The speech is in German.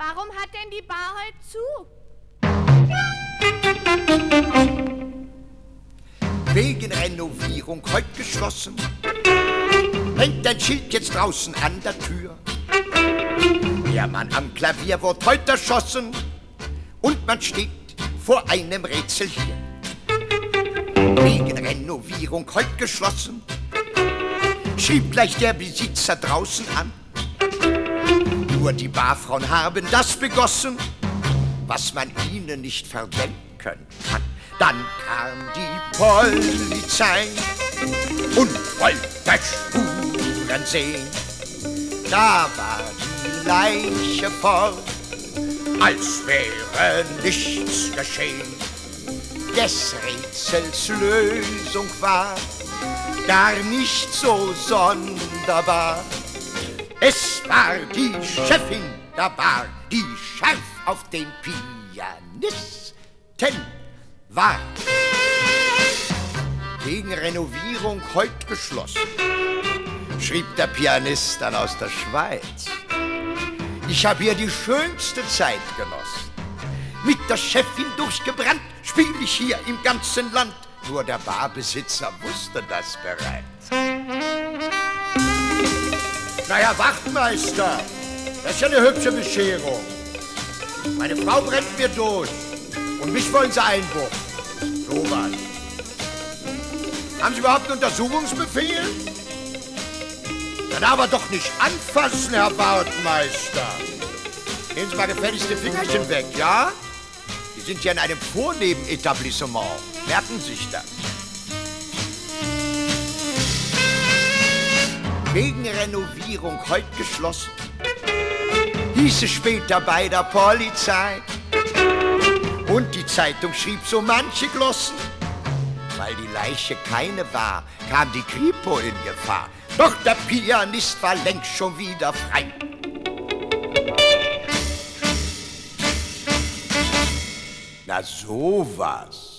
Warum hat denn die Bar heute zu? Wegen Renovierung heute geschlossen. Hängt ein Schild jetzt draußen an der Tür. Der Mann am Klavier wird heute erschossen. Und man steht vor einem Rätsel hier. Wegen Renovierung heute geschlossen. Schrieb gleich der Besitzer draußen an. Nur die Barfrauen haben das begossen, was man ihnen nicht verdenken kann. Dann kam die Polizei und wollte Spuren sehen. Da war die Leiche fort, als wäre nichts geschehen. Des Rätsels Lösung war gar nicht so sonderbar. Es war die Chefin der Bar, die scharf auf den Pianisten war. Wegen Renovierung heut geschlossen, schrieb der Pianist dann aus der Schweiz. Ich habe hier die schönste Zeit genossen. Mit der Chefin durchgebrannt, spiel ich hier im ganzen Land. Nur der Barbesitzer wusste das bereits. Naja, Wachtmeister, das ist ja eine hübsche Bescherung. Meine Frau brennt mir durch und mich wollen sie einbuchen. So was. Haben Sie überhaupt einen Untersuchungsbefehl? Dann aber doch nicht anfassen, Herr Wachtmeister. Nehmen Sie mal gefälligste Fingerchen weg, ja? Sie sind ja in einem vornehmen Etablissement. Merken Sie sich das. Wegen Renovierung heut geschlossen. Hieß es später bei der Polizei. Und die Zeitung schrieb so manche Glossen. Weil die Leiche keine war, kam die Kripo in Gefahr. Doch der Pianist war längst schon wieder frei. Na sowas.